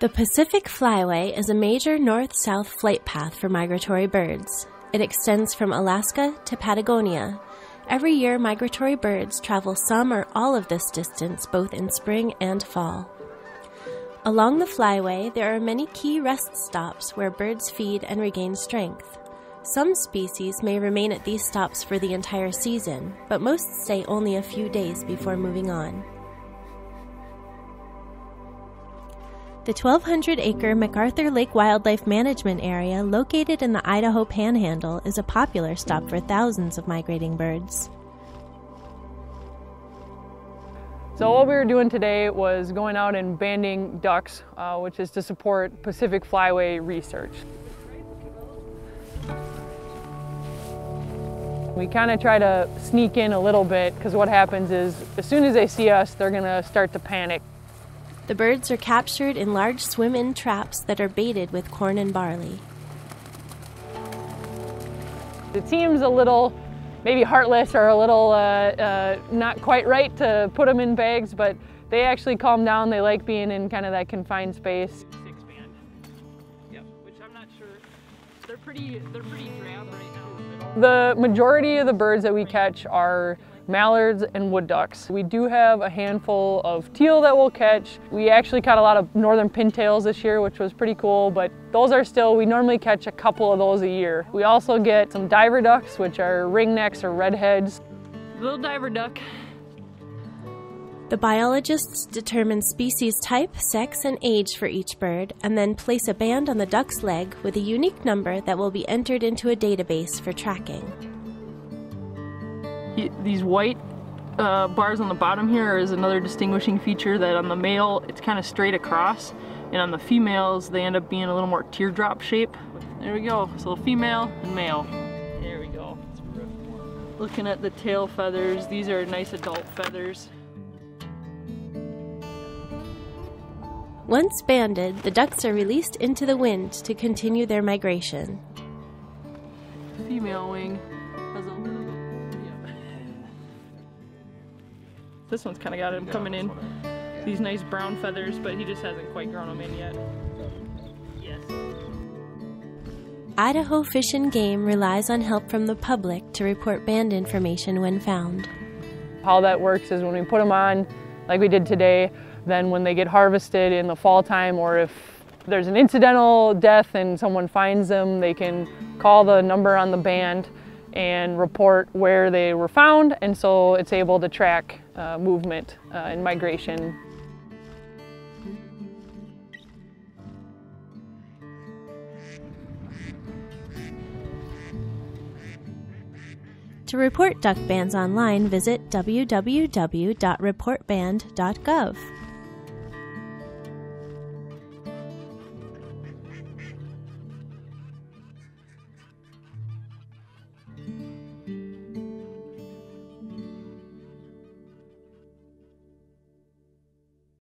The Pacific Flyway is a major north south flight path for migratory birds. It extends from Alaska to Patagonia. Every year, migratory birds travel some or all of this distance both in spring and fall. Along the flyway, there are many key rest stops where birds feed and regain strength. Some species may remain at these stops for the entire season, but most stay only a few days before moving on. The 1,200 acre McArthur Lake Wildlife Management Area, located in the Idaho Panhandle, is a popular stop for thousands of migrating birds. So what we were doing today was going out and banding ducks, uh, which is to support Pacific Flyway research. We kind of try to sneak in a little bit because what happens is as soon as they see us, they're going to start to panic. The birds are captured in large swim in traps that are baited with corn and barley. It seems a little maybe heartless or a little uh, uh, not quite right to put them in bags, but they actually calm down. They like being in kind of that confined space. Six band. Yep, which I'm not sure. They're pretty, they're pretty drab right now. The majority of the birds that we catch are mallards and wood ducks. We do have a handful of teal that we'll catch. We actually caught a lot of northern pintails this year, which was pretty cool, but those are still, we normally catch a couple of those a year. We also get some diver ducks, which are ringnecks or redheads. Little diver duck. The biologists determine species type, sex, and age for each bird, and then place a band on the duck's leg with a unique number that will be entered into a database for tracking these white uh, bars on the bottom here is another distinguishing feature that on the male it's kind of straight across and on the females they end up being a little more teardrop shape. There we go, so female and male. There we go. Looking at the tail feathers, these are nice adult feathers. Once banded, the ducks are released into the wind to continue their migration. Female wing has a little This one's kind of got him coming in. These nice brown feathers, but he just hasn't quite grown them in yet. Yes. Idaho Fish and Game relies on help from the public to report band information when found. How that works is when we put them on, like we did today, then when they get harvested in the fall time or if there's an incidental death and someone finds them, they can call the number on the band and report where they were found and so it's able to track uh, movement uh, and migration. To report duck bands online, visit www.reportband.gov.